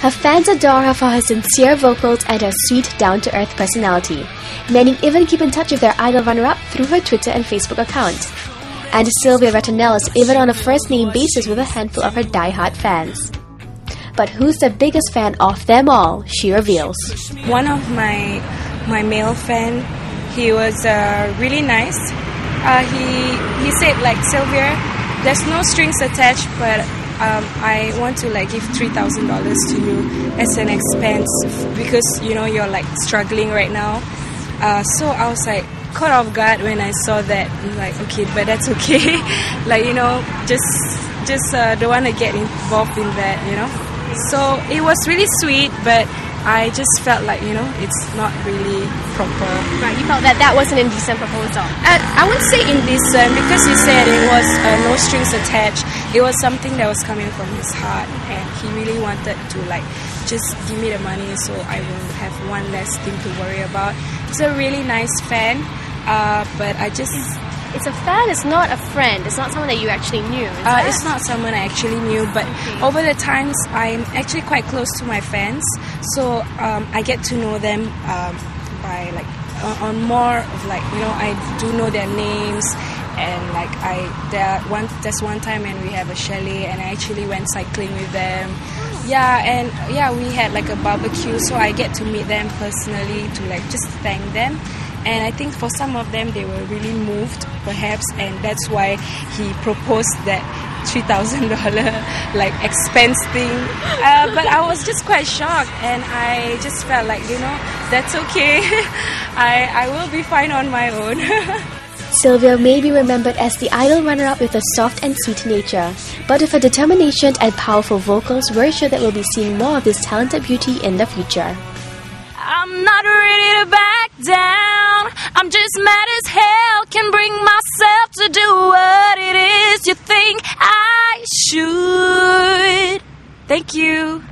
Her fans adore her for her sincere vocals and her sweet, down to earth personality. Many even keep in touch with their idol runner up through her Twitter and Facebook account. And Sylvia Ratonel is even on a first name basis with a handful of her die-hard fans. But who's the biggest fan of them all? She reveals. One of my my male fan, he was uh, really nice. Uh, he he said like Sylvia, there's no strings attached, but um, I want to like give three thousand dollars to you as an expense because you know you're like struggling right now. Uh, so I was like caught off guard when I saw that. I'm like, okay, but that's okay. like you know, just just uh, don't want to get involved in that, you know. So it was really sweet, but I just felt like you know it's not really proper. Right, you felt that that was an indecent proposal. Uh, I wouldn't say indecent because you said it was uh, no strings attached. It was something that was coming from his heart, and he really wanted to like just give me the money so I will have one less thing to worry about. He's a really nice fan, uh, but I just it's a fan, it's not a friend. It's not someone that you actually knew. Uh, it's not someone I actually knew, but okay. over the times, I'm actually quite close to my fans, so um, I get to know them um, by like on more of like you know I do know their names I there one there's one time and we have a chalet and I actually went cycling with them. Yeah, and yeah, we had like a barbecue, so I get to meet them personally to like just thank them. And I think for some of them they were really moved perhaps and that's why he proposed that $3,000 like expense thing. Uh, but I was just quite shocked and I just felt like you know that's okay. I, I will be fine on my own Sylvia may be remembered as the idol runner-up with a soft and sweet nature, but with her determination and powerful vocals, we're sure that we'll be seeing more of this talented beauty in the future. I'm not ready to back down. I'm just mad as hell. Can bring myself to do what it is you think I should. Thank you.